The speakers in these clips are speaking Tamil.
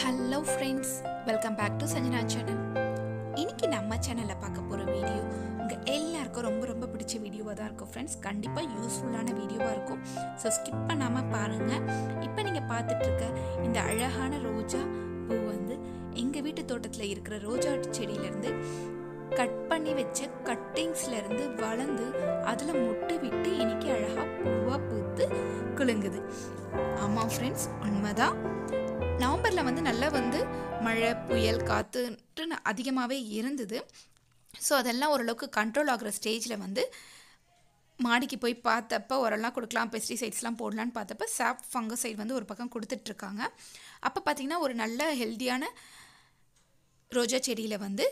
Hello friends welcome back to Sanjana channel இன்னைக்கு நம்ம சேனலில் பார்க்க போகிற வீடியோ உங்கள் எல்லாருக்கும் ரொம்ப ரொம்ப பிடிச்ச வீடியோவாக தான் இருக்கும் ஃப்ரெண்ட்ஸ் கண்டிப்பாக யூஸ்ஃபுல்லான வீடியோவாக இருக்கும். ஸோ ஸ்கிப் பண்ணாமல் பாருங்கள் இப்போ நீங்கள் பார்த்துட்ருக்க இந்த அழகான ரோஜா பூ வந்து எங்கள் வீட்டு தோட்டத்தில் இருக்கிற ரோஜா செடியிலேருந்து கட் பண்ணி வச்ச கட்டிங்ஸ்லேருந்து வளர்ந்து அதில் முட்டை விட்டு இன்னைக்கு அழகாக பூவாக பூத்து குலுங்குது. ஆமாம் ஃப்ரெண்ட்ஸ் உண்மைதான். நவம்பரில் வந்து நல்லா வந்து மழை புயல் காற்றுன்ட்டு அதிகமாகவே இருந்தது. ஸோ அதெல்லாம் ஓரளவுக்கு கண்ட்ரோல் ஆகிற ஸ்டேஜில் வந்து மாடிக்கு போய் பார்த்தப்ப உரம்லாம் கொடுக்கலாம் பெஸ்டிசைட்ஸ்லாம் போடலான்னு பார்த்தப்ப சாப் ஃபங்கசைட் வந்து ஒரு பக்கம் கொடுத்துட்ருக்காங்க. அப்போ பார்த்திங்கன்னா ஒரு நல்ல ஹெல்த்தியான ரோஜா செடியில் வந்து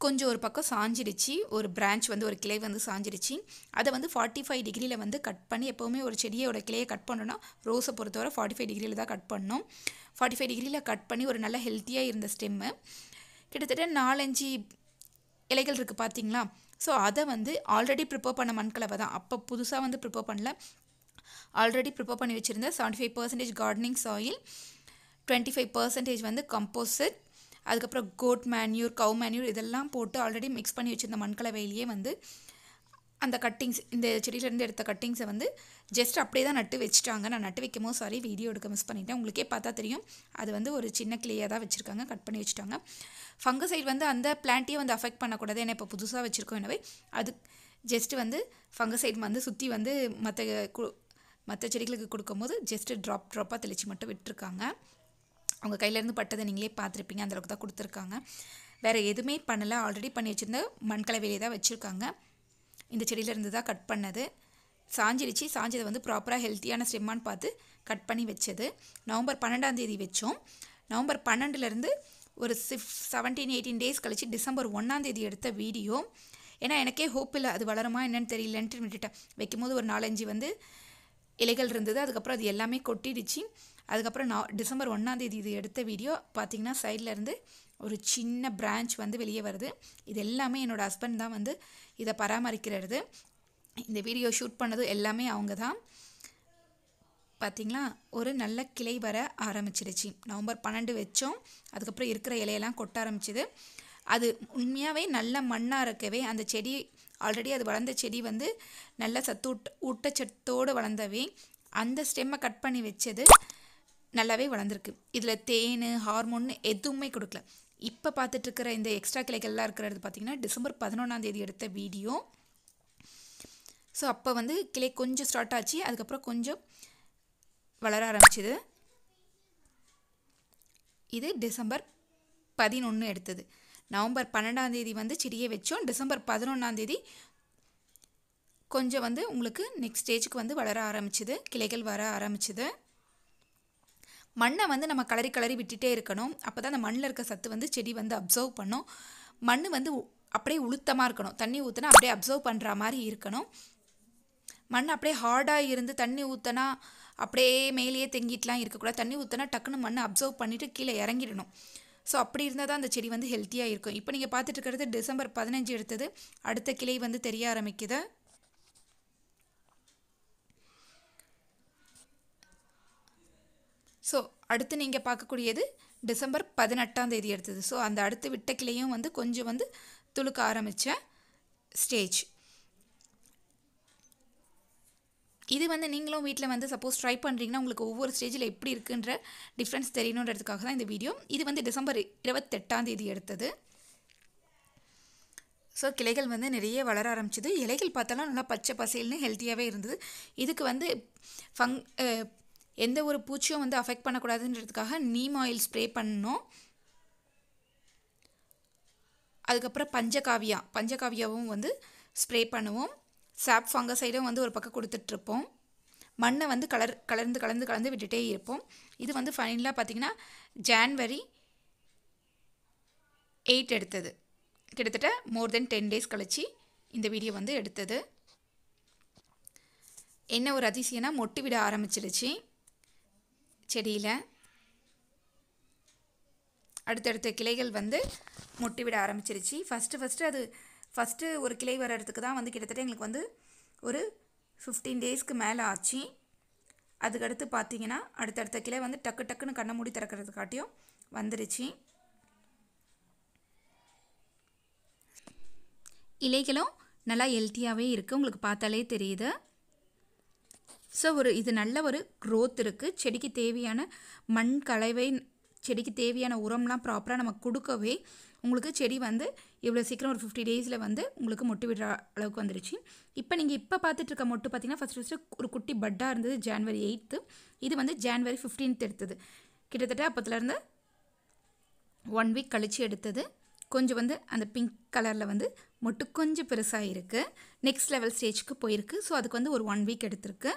கொஞ்சம் ஒரு பக்கம் சாஞ்சிடுச்சு ஒரு பிரான்ச் வந்து ஒரு கிளை வந்து சாஞ்சிடுச்சு அதை வந்து ஃபார்ட்டி ஃபைவ் டிகிரியில் வந்து கட் பண்ணி எப்போவுமே ஒரு செடியோட கிளையை கட் பண்ணோன்னா ரோஸை பொறுத்தவரை ஃபார்ட்டி ஃபைவ் டிகிரியில் தான் கட் பண்ணோம் ஃபார்ட்டி ஃபைவ் டிகிரியில் கட் பண்ணி ஒரு நல்ல ஹெல்த்தியாக இருந்த ஸ்டெம்மு கிட்டத்தட்ட நாலஞ்சு இலைகள் இருக்குது பார்த்தீங்களா ஸோ அதை வந்து ஆல்ரெடி ப்ரிப்பேர் பண்ண மண்கலவை தான். அப்போ புதுசாக வந்து ப்ரிப்பேர் பண்ணல. ஆல்ரெடி ப்ரிப்பேர் பண்ணி வச்சுருந்த seventy five percentage gardening soil twenty five percentage வந்து கம்போசிட் அதுக்கப்புறம் கோட் மேன்யூர் கவு மேன்யூர் இதெல்லாம் போட்டு ஆல்ரெடி மிக்ஸ் பண்ணி வச்சுருந்த மண்கலவையிலேயே வந்து அந்த கட்டிங்ஸ் இந்த செடியிலேருந்து எடுத்த கட்டிங்ஸை வந்து ஜஸ்ட் அப்படியே தான் நட்டு வச்சுட்டாங்க. நான் நட்டு வைக்கும் போது சாரி வீடியோ எடுக்க மிஸ் பண்ணிட்டேன். உங்களுக்கே பார்த்தா தெரியும். அது வந்து ஒரு சின்ன கிளியாக தான் வச்சுருக்காங்க கட் பண்ணி வச்சுட்டாங்க. ஃபங்கசைட் வந்து அந்த பிளான்ட்டையே வந்து அஃபெக்ட் பண்ணக்கூடாது. ஏன்னா இப்போ புதுசாக வச்சுருக்கோம் எனவே அது ஜஸ்ட் வந்து ஃபங்கசைட் வந்து சுற்றி வந்து மற்ற கு மற்ற செடிகளுக்கு கொடுக்கும்போது ஜஸ்ட்டு ட்ராப் ட்ராப்பாக தெளித்து மட்டும் விட்டுருக்காங்க. அவங்க கையிலேருந்து பட்டதை நீங்களே பார்த்துருப்பீங்க. அந்தளவுக்கு தான் கொடுத்துருக்காங்க. வேறு எதுவுமே பண்ணலை. ஆல்ரெடி பண்ணி வச்சுருந்த மண்கலவையிலே தான் வச்சுருக்காங்க. இந்த செடியிலேருந்து தான் கட் பண்ணது. சாஞ்சிடுச்சு சாஞ்சதை வந்து ப்ராப்பராக ஹெல்த்தியான ஸ்டெம்மான்னு பார்த்து கட் பண்ணி வச்சது. நவம்பர் பன்னெண்டாம் தேதி வச்சோம். நவம்பர் பன்னெண்டுலேருந்து ஒரு சிஃப் செவன்டீன் எயிட்டீன் டேஸ் கழிச்சு டிசம்பர் ஒன்றாம் தேதி எடுத்த வீடியோ. ஏன்னா எனக்கே ஹோப் இல்லை. அது வளருமா என்னன்னு தெரியலன்ட்டு விட்டுட்டேன். வைக்கும்போது ஒரு நாலஞ்சு வந்து இலைகள் இருந்தது. அதுக்கப்புறம் அது எல்லாமே கொட்டிடுச்சு. அதுக்கப்புறம் நான் டிசம்பர் ஒன்றாந்தேதி இது எடுத்த வீடியோ பார்த்தீங்கன்னா சைடில் இருந்து ஒரு சின்ன பிரான்ச் வந்து வெளியே வருது. இது எல்லாமே என்னோடய ஹஸ்பண்ட் தான் வந்து இதை பராமரிக்கிறது. இந்த வீடியோ ஷூட் பண்ணது எல்லாமே அவங்க தான். பார்த்திங்களா ஒரு நல்ல கிளை வர ஆரம்பிச்சிடுச்சு நவம்பர் பன்னெண்டு வச்சோம். அதுக்கப்புறம் இருக்கிற இலையெல்லாம் கொட்ட ஆரம்பிச்சிது. அது உண்மையாகவே நல்ல மண்ணாக இருக்கவே அந்த செடி ஆல்ரெடி அது வளர்ந்த செடி வந்து நல்ல சத்து ஊட்ட ஊட்டச்சத்தோடு வளர்ந்தவே அந்த ஸ்டெம்மை கட் பண்ணி வச்சது. நல்லாவே வளர்ந்துருக்கு. இதில் தேன் ஹார்மோன் எதுவுமே கொடுக்கல. இப்போ பார்த்துட்ருக்கிற இந்த எக்ஸ்ட்ரா கிளைகள்லாம் இருக்கிறது பார்த்திங்கன்னா டிசம்பர் பதினொன்றாம் தேதி எடுத்த வீடியோ. ஸோ அப்போ வந்து கிளை கொஞ்சம் ஸ்டார்ட் ஆச்சு. அதுக்கப்புறம் கொஞ்சம் வளர ஆரம்பிச்சிது. இது டிசம்பர் பதினொன்று எடுத்தது. நவம்பர் பன்னெண்டாம் தேதி வந்து செடியை வச்சோம். டிசம்பர் பதினொன்றாந்தேதி கொஞ்சம் வந்து உங்களுக்கு நெக்ஸ்ட் ஸ்டேஜுக்கு வந்து வளர ஆரம்பிச்சிது. கிளைகள் வர ஆரம்பிச்சிது. மண்ணை வந்து நம்ம கலரி கலரி விட்டுட்டே இருக்கணும். அப்போ தான் அந்த மண்ணில் இருக்க சத்து வந்து செடி வந்து அப்சர்வ் பண்ணும். மண் வந்து அப்படியே உளுத்தமாக இருக்கணும். தண்ணி ஊற்றினா அப்படியே அப்சர்வ் பண்ணுற மாதிரி இருக்கணும். மண் அப்படியே ஹார்டாக இருந்து தண்ணி ஊற்றினா அப்படியே மேலேயே தெங்கிட்டுலாம் இருக்கக்கூடாது. தண்ணி ஊற்றினா டக்குன்னு மண்ணை அப்சர்வ் பண்ணிவிட்டு கீழே இறங்கிடணும். ஸோ அப்படி இருந்தால் தான் அந்த செடி வந்து ஹெல்த்தியாக இருக்கும். இப்போ நீங்கள் பார்த்துட்டு இருக்கிறது டிசம்பர் பதினஞ்சு எடுத்தது. அடுத்த கிளை வந்து தெரிய ஆரம்பிக்குது. ஸோ அடுத்து நீங்கள் பார்க்கக்கூடியது டிசம்பர் பதினெட்டாம் தேதி எடுத்தது ஸோ அந்த அடுத்து விட்ட கிளையும் வந்து கொஞ்சம் வந்து துளுக்க ஆரம்பித்த ஸ்டேஜ் இது வந்து நீங்களும் வீட்டில் வந்து சப்போஸ் ட்ரை பண்ணுறீங்கன்னா உங்களுக்கு ஒவ்வொரு ஸ்டேஜில் எப்படி இருக்குன்ற டிஃப்ரென்ஸ் தெரியணுன்றதுக்காக தான் இந்த வீடியோ இது வந்து டிசம்பர் இருபத்தெட்டாம் தேதி எடுத்தது ஸோ கிளைகள் வந்து நிறைய வளர ஆரம்பிச்சிது. இலைகள் பார்த்தாலும் நல்லா பச்சை பசேல்னு ஹெல்த்தியாகவே இருந்தது. இதுக்கு வந்து ஃபங் எந்த ஒரு பூச்சியும் வந்து அஃபெக்ட் பண்ணக்கூடாதுன்றதுக்காக நீம் ஆயில் ஸ்ப்ரே பண்ணோம் அதுக்கப்புறம் பஞ்சகாவியா பஞ்சகாவியாவும் வந்து ஸ்ப்ரே பண்ணுவோம். சாப் ஃபங்கசைடும் வந்து ஒரு பக்கம் கொடுத்துட்ருப்போம். மண்ணை வந்து கலர் கலர்ந்து கலந்து கலந்து விட்டுகிட்டே இருப்போம். இது வந்து ஃபைனலாக பார்த்திங்கன்னா ஜான்வரி எயிட் எடுத்தது. கிட்டத்தட்ட மோர் தென் டென் டேஸ் கழித்து இந்த வீடியோ வந்து எடுத்தது. என்ன ஒரு அதிசயம்னா மொட்டு விட ஆரம்பிச்சிடுச்சு செடியில் அடுத்தடுத்த கிளைகள் வந்து மொட்டி விட ஆரம்பிச்சிருச்சு. ஃபஸ்ட்டு ஃபஸ்ட்டு அது ஃபஸ்ட்டு ஒரு கிளை வர்றதுக்கு தான் வந்து கிட்டத்தட்ட எங்களுக்கு வந்து ஒரு ஃபிஃப்டீன் டேஸ்க்கு மேலே ஆச்சு. அதுக்கடுத்து பார்த்தீங்கன்னா அடுத்தடுத்த கிளை வந்து டக்கு டக்குன்னு கண்ணை மூடி திறக்கிறதுக்காட்டியும் வந்துருச்சு. இலைகளும் நல்லா ஹெல்த்தியாகவே இருக்குது உங்களுக்கு பார்த்தாலே தெரியுது. ஸோ ஒரு இது நல்ல ஒரு க்ரோத் இருக்குது செடிக்கு தேவையான மண் கலவை செடிக்கு தேவையான உரம்லாம் ப்ராப்பராக நம்ம கொடுக்கவே உங்களுக்கு செடி வந்து இவ்வளோ சீக்கிரம் ஒரு ஃபிஃப்டி டேஸில் வந்து உங்களுக்கு மொட்டு விடுற அளவுக்கு வந்துருச்சு. இப்போ நீங்கள் இப்போ பார்த்துட்டு இருக்க மொட்டு பார்த்தீங்கன்னா ஃபஸ்ட் ஃபஸ்ட்டு ஒரு குட்டி பட்டாக இருந்தது ஜான்வரி எயித்து இது வந்து ஜான்வரி ஃபிஃப்டீன்த் எடுத்தது. கிட்டத்தட்ட அப்போத்துலேருந்து ஒன் வீக் கழித்து எடுத்தது. கொஞ்சம் வந்து அந்த பிங்க் கலரில் வந்து மொட்டு கொஞ்சம் பெருசாக இருக்குது நெக்ஸ்ட் லெவல் ஸ்டேஜ்க்கு போயிருக்கு. ஸோ அதுக்கு வந்து ஒரு ஒன் வீக் எடுத்திருக்கு.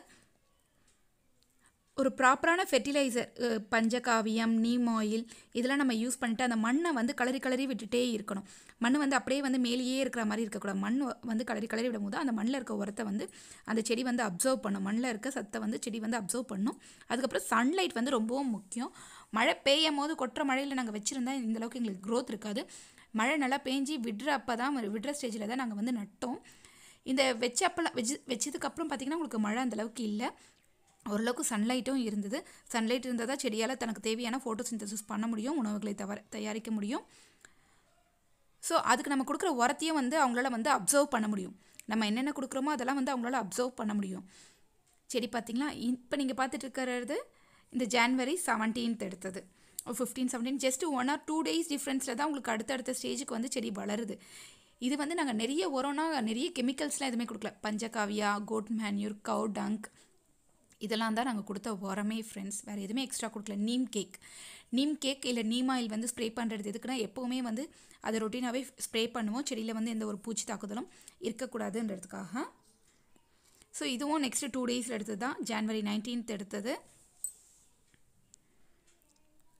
ஒரு ப்ராப்பரான ஃபெர்டிலைசர் பஞ்சகாவியம் நீம் ஆயில் இதெல்லாம் நம்ம யூஸ் பண்ணிட்டு அந்த மண்ணை வந்து கலரி கலரி விட்டுட்டே இருக்கணும். மண் வந்து அப்படியே வந்து மேலேயே இருக்கிற மாதிரி இருக்கக்கூடாது. மண் வந்து கலரி கலரி விடும்போது அந்த மண்ணில் இருக்க உரத்தை வந்து அந்த செடி வந்து அப்சர்வ் பண்ணும். மண்ணில் இருக்க சத்தை வந்து செடி வந்து அப்சர்வ் பண்ணும். அதுக்கப்புறம் சன்லைட் வந்து ரொம்பவும் முக்கியம். மழை பெய்யும் போது கொட்டுற மழையில் நாங்கள் வச்சுருந்தா இந்தளவுக்கு எங்களுக்கு க்ரோத் இருக்காது. மழை நல்லா பேஞ்சி விடுற அப்போ தான் விடுற ஸ்டேஜில் தான் நாங்கள் வந்து நட்டோம். இந்த வச்ச அப்பெல்லாம் வச்சு வச்சதுக்கப்புறம் பார்த்திங்கன்னா உங்களுக்கு மழை அந்தளவுக்கு இல்லை. ஓரளவுக்கு சன்லைட்டும் இருந்தது. சன்லைட் இருந்தால் தான் செடியால் தனக்கு தேவையான ஃபோட்டோசிந்தசிஸ் பண்ண முடியும் உணவுகளை தவிர தயாரிக்க முடியும். ஸோ அதுக்கு நம்ம கொடுக்குற உரத்தையும் வந்து அவங்களால வந்து அப்சர்வ் பண்ண முடியும். நம்ம என்னென்ன கொடுக்குறோமோ அதெல்லாம் வந்து அவங்களால அப்சர்வ் பண்ண முடியும். செடி பார்த்திங்களா இப்போ நீங்கள் பார்த்துட்டு இருக்கிறது இந்த ஜான்வரி செவன்டீன்த் எடுத்தது. Fifteen seventeen just one or two days டிஃப்ரென்ஸில் தான் உங்களுக்கு அடுத்தடுத்த ஸ்டேஜுக்கு வந்து செடி வளருது. இது வந்து நாங்கள் நிறைய உரம்னா நிறைய கெமிக்கல்ஸ்லாம் எதுவுமே கொடுக்கல. Panchagavya goat manure cow dung இதெல்லாம் தான் நாங்கள் கொடுத்த உரமே ஃப்ரெண்ட்ஸ் வேறு எதுவுமே எக்ஸ்ட்ரா கொடுக்கல. நீம் கேக் நீம் கேக் இல்லை நீம் ஆயில் வந்து ஸ்ப்ரே பண்ணுறது எதுக்குன்னா எப்போவுமே வந்து அதை ரொட்டீனாகவே ஸ்ப்ரே பண்ணுவோம். செடியில் வந்து எந்த ஒரு பூச்சி தாக்குதலும் இருக்கக்கூடாதுன்றதுக்காக. ஸோ இதுவும் நெக்ஸ்ட்டு டூ டேஸில் எடுத்தது தான். ஜான்வரி நைன்டீன்த் எடுத்தது.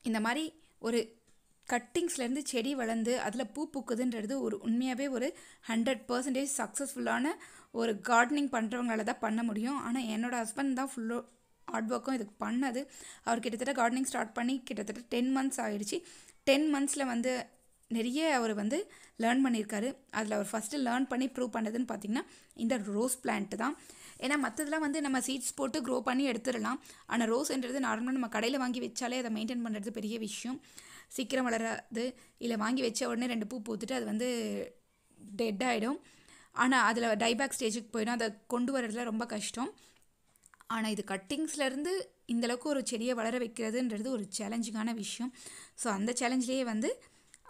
இந்த மாதிரி ஒரு கட்டிங்ஸ்லேருந்து செடி வளர்ந்து அதில் பூ பூக்குதுன்றது ஒரு உண்மையாகவே ஒரு ஹண்ட்ரட் பர்சன்டேஜ் சக்ஸஸ்ஃபுல்லான ஒரு கார்டனிங் பண்ணுறவங்களால தான் பண்ண முடியும். ஆனால் என்னோடய ஹஸ்பண்ட் தான் ஃபுல்லோ ஹார்ட் ஒர்க்கும் இதுக்கு பண்ணது. அவர் கிட்டத்தட்ட கார்டனிங் ஸ்டார்ட் பண்ணி கிட்டத்தட்ட டென் மந்த்ஸ் ஆகிடுச்சு டென் மந்த்ஸில் வந்து நிறைய அவர் வந்து லேர்ன் பண்ணியிருக்காரு. அதில் அவர் ஃபஸ்ட்டு லேர்ன் பண்ணி ப்ரூவ் பண்ணதுன்னு பார்த்திங்கன்னா இந்த ரோஸ் பிளான்ட்டு தான். ஏன்னா மற்றதெல்லாம் வந்து நம்ம சீட்ஸ் போட்டு க்ரோ பண்ணி எடுத்துடலாம். ஆனால் ரோஸ்ன்றது நார்மலாக நம்ம கடையில் வாங்கி வச்சாலே அதை மெயின்டைன் பண்ணுறது பெரிய விஷயம். சீக்கிரம் வளராது. இல்லை வாங்கி வச்ச உடனே ரெண்டு பூ பூத்துட்டு அது வந்து டெட் ஆகிடும் ஆனால் அதில் டைபேக் ஸ்டேஜுக்கு போயிடும். அதை கொண்டு வரதுல ரொம்ப கஷ்டம். ஆனால் இது கட்டிங்ஸ்லேருந்து இந்தளவுக்கு ஒரு செடியை வளர வைக்கிறதுன்றது ஒரு சேலஞ்சிங்கான விஷயம். ஸோ அந்த சேலஞ்சிலேயே வந்து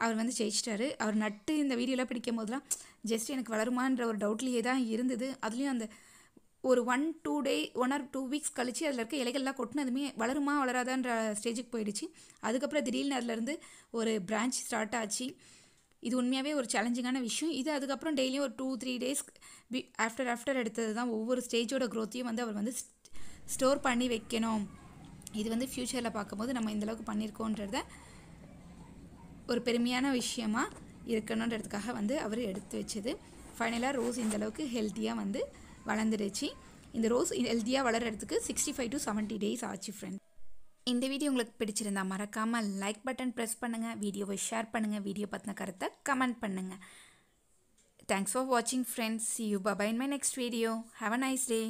அவர் வந்து ஜெயிச்சிட்டாரு. அவர் நட்டு இந்த வீடியோலாம் பிடிக்கும் போதெல்லாம் ஜஸ்ட் எனக்கு வளருமான்ற ஒரு டவுட்லேயே தான் இருந்தது. அதுலேயும் அந்த ஒரு one two day one or two weeks கழித்து அதில் இருக்க இலைகள்லாம் கொட்டினதுமே வளருமா வளராதான்ற ஸ்டேஜுக்கு போயிடுச்சு. அதுக்கப்புறம் திடீர்னு அதுலேருந்து ஒரு பிரான்ச் ஸ்டார்ட் ஆச்சு. இது உண்மையாகவே ஒரு சேலஞ்சிங்கான விஷயம். இது அதுக்கப்புறம் டெய்லியும் ஒரு two three days B after after எடுத்தது தான் ஒவ்வொரு ஸ்டேஜோட க்ரோத்தையும் வந்து அவர் வந்து ஸ்டோர் பண்ணி வைக்கணும். இது வந்து ஃப்யூச்சரில் பார்க்கும்போது நம்ம இந்தளவுக்கு பண்ணியிருக்கோன்றத ஒரு பெருமையான விஷயமாக இருக்கணுன்றதுக்காக வந்து அவர் எடுத்து வச்சது. ஃபைனலாக ரோஸ் இந்தளவுக்கு ஹெல்த்தியாக வந்து வளர்ந்துடுச்சு இந்த ரோஸ் ஹெல்த்தியாக வளர்கிறதுக்கு sixty five to seventy days ஆச்சு ஃப்ரெண்ட் இந்த வீடியோ உங்களுக்கு பிடிச்சிருந்தா மறக்காமல் லைக் பட்டன் ப்ரெஸ் பண்ணுங்கள் வீடியோவை ஷேர் பண்ணுங்கள் வீடியோ பற்றின கருத்தை கமெண்ட் பண்ணுங்கள் தேங்க்ஸ் ஃபார் வாட்சிங் friends you bye bye in my next video have a nice day